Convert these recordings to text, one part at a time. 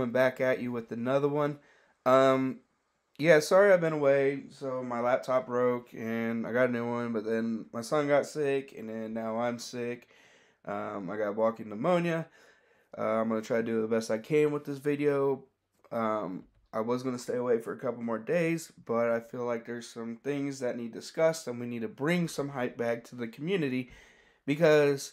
coming back at you with another one. Um, yeah, sorry I've been away. So my laptop broke and I got a new one, but then my son got sick and then now I'm sick. Um, I got walking pneumonia. Uh, I'm gonna try to do the best I can with this video. Um, I was gonna stay away for a couple more days, but I feel like there's some things that need discussed and we need to bring some hype back to the community because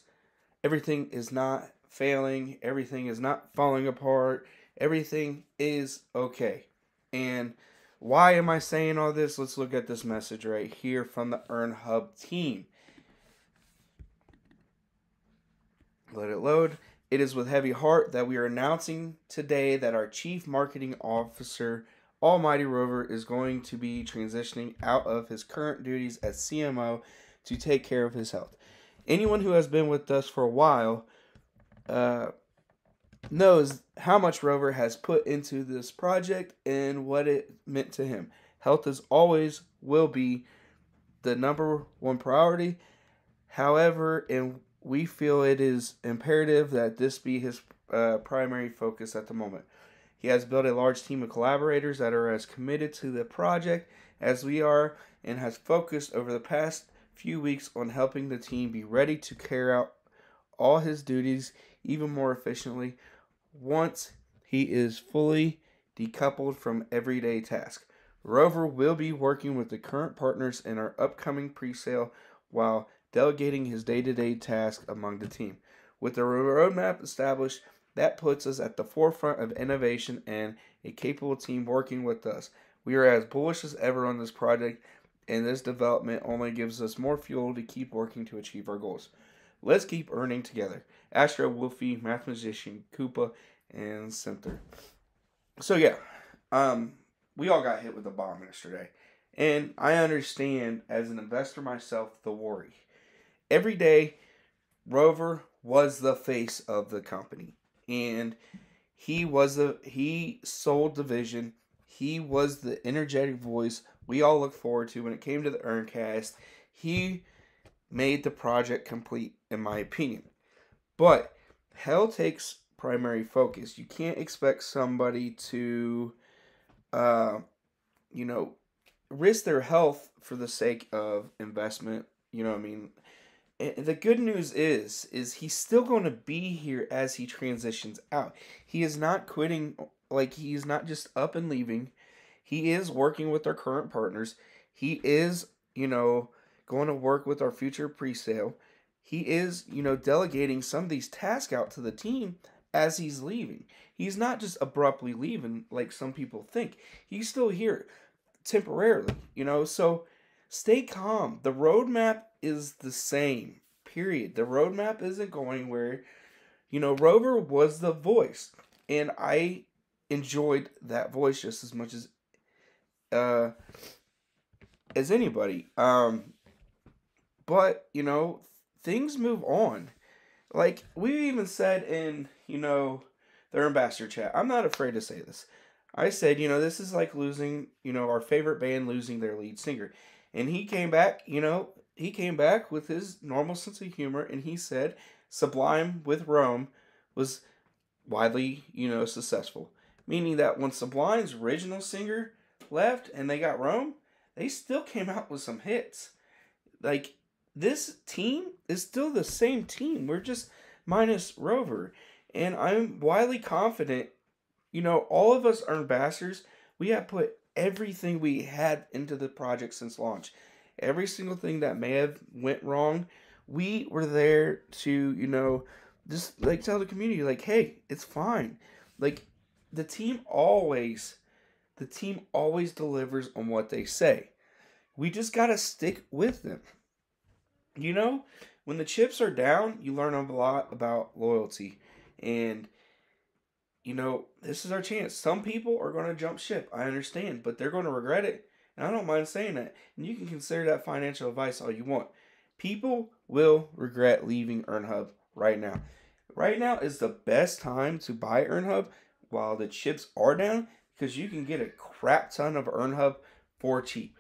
everything is not failing, everything is not falling apart, everything is okay. And why am I saying all this? Let's look at this message right here from the Earn Hub team. Let it load. It is with heavy heart that we are announcing today that our Chief Marketing Officer, Almighty Rover, is going to be transitioning out of his current duties as CMO to take care of his health. Anyone who has been with us for a while uh, knows how much Rover has put into this project and what it meant to him. Health is always will be the number one priority. However, and we feel it is imperative that this be his uh, primary focus at the moment. He has built a large team of collaborators that are as committed to the project as we are and has focused over the past few weeks on helping the team be ready to carry out all his duties even more efficiently once he is fully decoupled from everyday tasks. Rover will be working with the current partners in our upcoming pre-sale while delegating his day-to-day tasks among the team. With the roadmap established, that puts us at the forefront of innovation and a capable team working with us. We are as bullish as ever on this project, and this development only gives us more fuel to keep working to achieve our goals. Let's keep earning together. Astro, Wolfie, Mathematician, Koopa, and Center. So yeah, um, we all got hit with a bomb yesterday. And I understand as an investor myself the worry. Every day, Rover was the face of the company. And he was the he sold the vision. He was the energetic voice we all look forward to when it came to the Earncast. He made the project complete, in my opinion. But hell takes primary focus. You can't expect somebody to, uh, you know, risk their health for the sake of investment. You know what I mean? And the good news is, is he's still going to be here as he transitions out. He is not quitting. Like he's not just up and leaving. He is working with our current partners. He is, you know, going to work with our future pre-sale. He is, you know, delegating some of these tasks out to the team as he's leaving. He's not just abruptly leaving like some people think. He's still here temporarily, you know. So stay calm. The roadmap is the same. Period. The roadmap isn't going where you know, Rover was the voice. And I enjoyed that voice just as much as uh as anybody. Um but, you know, things move on. Like we even said in, you know, their ambassador chat. I'm not afraid to say this. I said, you know, this is like losing, you know, our favorite band losing their lead singer. And he came back, you know, he came back with his normal sense of humor and he said Sublime with Rome was widely, you know, successful. Meaning that when Sublime's original singer left and they got Rome, they still came out with some hits. Like this team is still the same team. We're just minus Rover. And I'm wildly confident, you know, all of us are ambassadors. We have put everything we had into the project since launch. Every single thing that may have went wrong, we were there to, you know, just like tell the community, like, hey, it's fine. Like the team always the team always delivers on what they say. We just gotta stick with them. You know, when the chips are down, you learn a lot about loyalty. And, you know, this is our chance. Some people are going to jump ship. I understand, but they're going to regret it. And I don't mind saying that. And you can consider that financial advice all you want. People will regret leaving EarnHub right now. Right now is the best time to buy EarnHub while the chips are down because you can get a crap ton of EarnHub for cheap.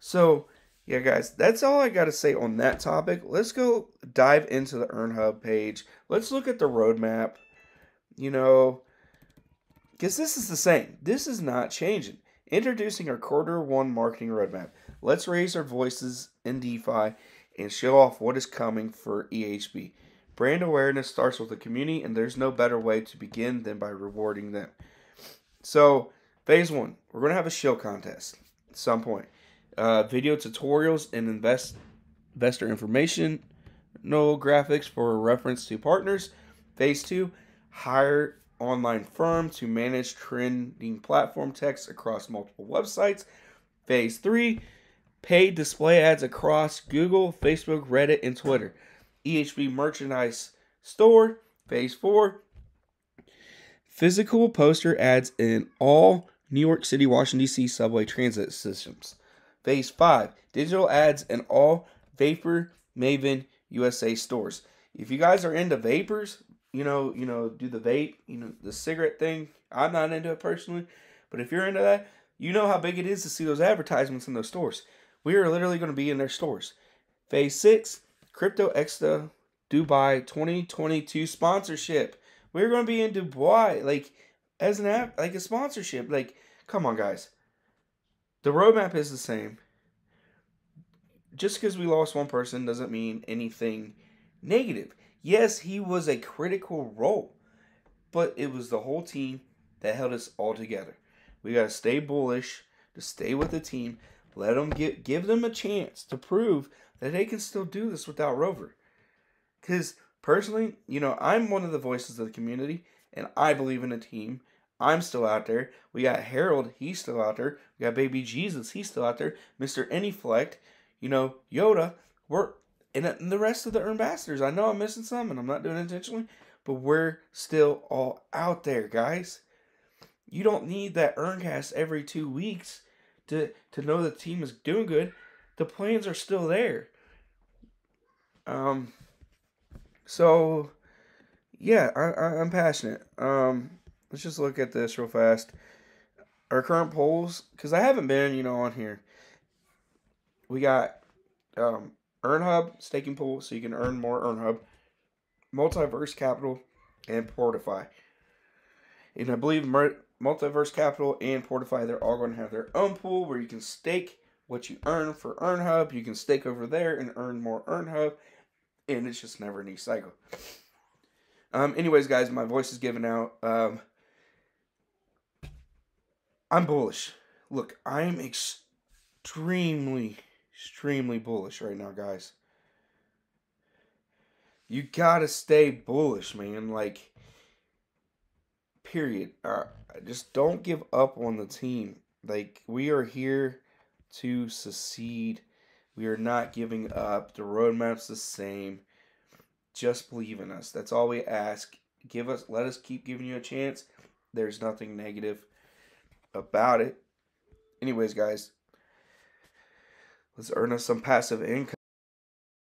So, yeah, guys, that's all I got to say on that topic. Let's go dive into the EarnHub page. Let's look at the roadmap. You know, Because this is the same. This is not changing. Introducing our quarter one marketing roadmap. Let's raise our voices in DeFi and show off what is coming for EHB. Brand awareness starts with the community, and there's no better way to begin than by rewarding them. So, phase one, we're going to have a show contest at some point. Uh, video tutorials and invest investor information, no graphics for reference to partners. Phase two, hire online firm to manage trending platform text across multiple websites. Phase three, paid display ads across Google, Facebook, Reddit, and Twitter. EHB merchandise store. Phase four, physical poster ads in all New York City, Washington, D.C. subway transit systems. Phase five, digital ads in all Vapor, Maven, USA stores. If you guys are into vapors, you know, you know, do the vape, you know, the cigarette thing. I'm not into it personally, but if you're into that, you know how big it is to see those advertisements in those stores. We are literally going to be in their stores. Phase six, Crypto Expo Dubai 2022 sponsorship. We're going to be in Dubai, like as an app, like a sponsorship. Like, come on, guys. The roadmap is the same. Just because we lost one person doesn't mean anything negative. Yes, he was a critical role, but it was the whole team that held us all together. We got to stay bullish, to stay with the team, let them get give them a chance to prove that they can still do this without Rover. Cuz personally, you know, I'm one of the voices of the community and I believe in a team. I'm still out there. We got Harold, he's still out there. We got Baby Jesus, he's still out there. Mr. Anyflect, you know, Yoda, we're and, and the rest of the ambassadors. I know I'm missing some, and I'm not doing it intentionally, but we're still all out there, guys. You don't need that earncast every two weeks to to know the team is doing good. The plans are still there. Um. So, yeah, I, I I'm passionate. Um, let's just look at this real fast. Our current polls, because I haven't been, you know, on here. We got um EarnHub staking pool, so you can earn more EarnHub, Multiverse Capital, and Portify. And I believe Multiverse Capital and Portify, they're all going to have their own pool where you can stake what you earn for EarnHub. You can stake over there and earn more EarnHub, and it's just never an cycle. Um, anyways, guys, my voice is giving out. Um, I'm bullish. Look, I'm extremely extremely bullish right now, guys. You gotta stay bullish, man. Like, period. Uh, just don't give up on the team. Like, we are here to succeed. We are not giving up. The roadmap's the same. Just believe in us. That's all we ask. Give us, let us keep giving you a chance. There's nothing negative about it. Anyways, guys, Let's earn us some passive income.